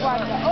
Guarda,